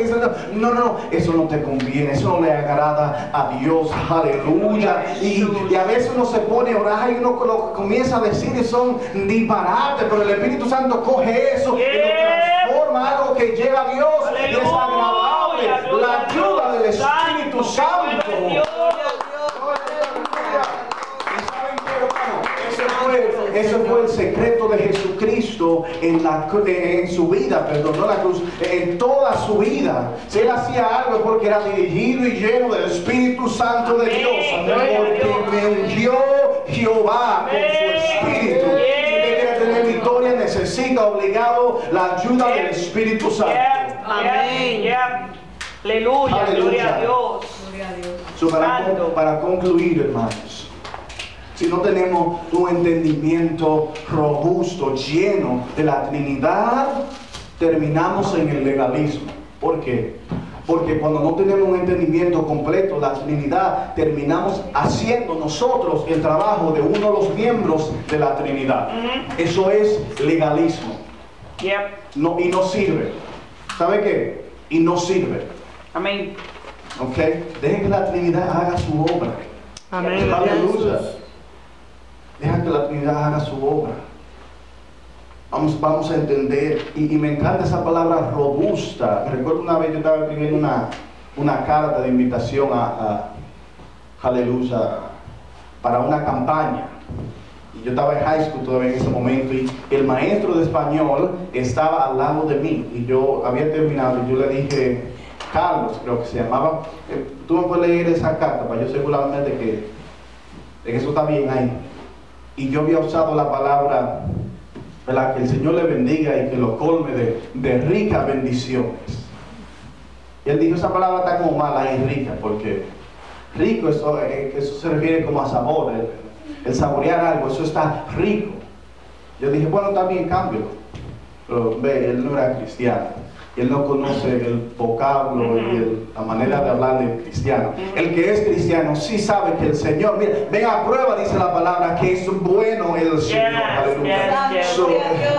no, no, no, eso no te conviene, eso no le agrada a Dios, aleluya. Y, y a veces uno se pone a orar y uno lo que comienza a decir son disparates, pero el Espíritu Santo coge eso y lo transforma algo que lleva a Dios y es agradable. La ayuda del. Espíritu Santo, Santo. qué bueno es Dios. ¿Y saben qué, hermano? Ese fue, ese fue el secreto de Jesucristo en, la, eh, en su vida, perdón, no la cruz, en toda su vida. Si él hacía algo porque era dirigido y lleno del Espíritu Santo de. Dios. Porque me ungió Jehová con su. Espíritu. Si usted quiere tener victoria, necesita obligado la ayuda del Espíritu Santo. Amén. Aleluya, Aleluya. gloria a Dios. So, para, para concluir, hermanos, si no tenemos un entendimiento robusto, lleno de la Trinidad, terminamos en el legalismo. ¿Por qué? Porque cuando no tenemos un entendimiento completo de la Trinidad, terminamos haciendo nosotros el trabajo de uno de los miembros de la Trinidad. Eso es legalismo. Yep. No, y no sirve. ¿Sabe qué? Y no sirve. Amén. ¿Ok? Deje que la Trinidad haga su obra. Amén. Aleluya. Deja que la Trinidad haga su obra. Vamos, vamos a entender. Y, me encanta esa palabra robusta. Me recuerdo una vez yo estaba escribiendo una, una carta de invitación a, a Aleluya para una campaña. Y yo estaba en high school todavía en ese momento y el maestro de español estaba al lado de mí. Y yo había terminado y yo le dije, Carlos, creo que se llamaba, eh, tú me puedes leer esa carta para yo seguramente que, de que eso está bien ahí. Y yo había usado la palabra, ¿verdad? que el Señor le bendiga y que lo colme de, ricas bendiciones. Y él dijo, esa palabra está como mala y rica, porque rico, eso, eh, eso se refiere como a sabor, el, el saborear algo, eso está rico. Yo dije, bueno, también cámbialo. Pero ve, él no era cristiano. Y él no conoce el vocablo y el- la manera de hablar del cristiano. El que es cristiano sí sabe que el Señor, mira, ven a prueba, dice la palabra, que es bueno el Señor. Yes, Aleluya. yes, yes. So,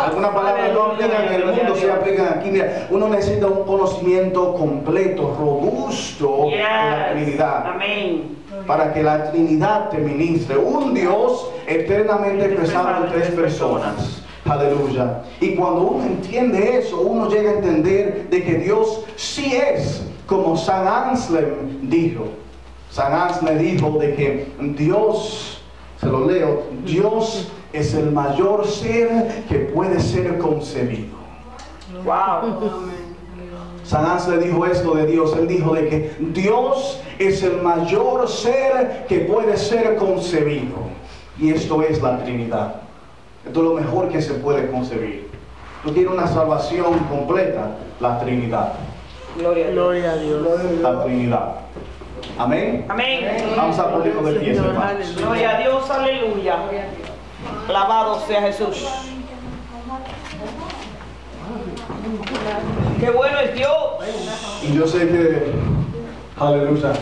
algunas palabras no aplican en el mundo, se aplican aquí. Mira, uno necesita un conocimiento completo, robusto de la Yes. Trinidad Amén. para que la Trinidad te ministre. Un Dios eternamente expresado en tres personas. Aleluya. Y cuando uno entiende eso, uno llega a entender de que Dios sí es, como San Anselm dijo. San Anselm dijo de que Dios, se lo leo, Dios es el mayor ser que puede ser concebido. Wow. San Anselm dijo esto de Dios, él dijo de que Dios es el mayor ser que puede ser concebido. Y esto es la Trinidad. Esto es lo mejor que se puede concebir. Tú tienes una salvación completa, la Trinidad. Gloria a Dios. Gloria a Dios. La Trinidad. Amén. Amén. Vamos a ponernos de pie. Gloria a Dios, aleluya. Alabado sea Jesús. Qué bueno es Dios. Y yo sé que, aleluya,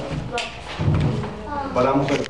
paramos el-